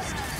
First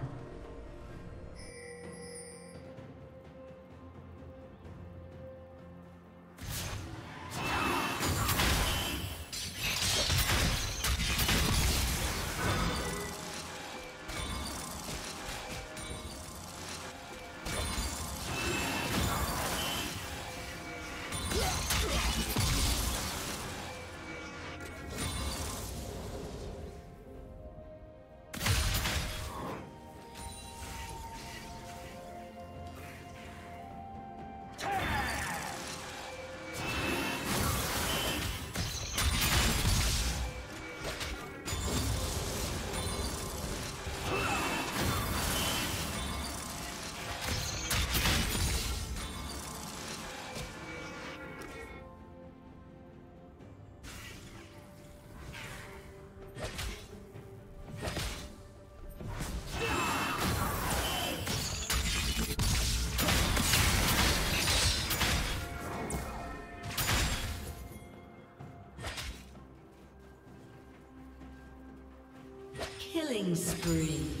Killing spree.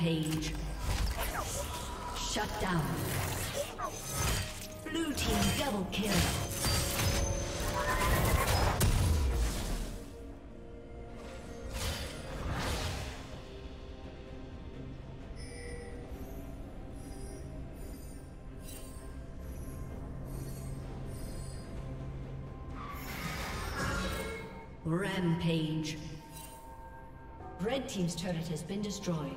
Rampage. Shut down. Blue team double kill. Rampage. Red Team's turret has been destroyed.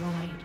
Destroyed.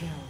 kill.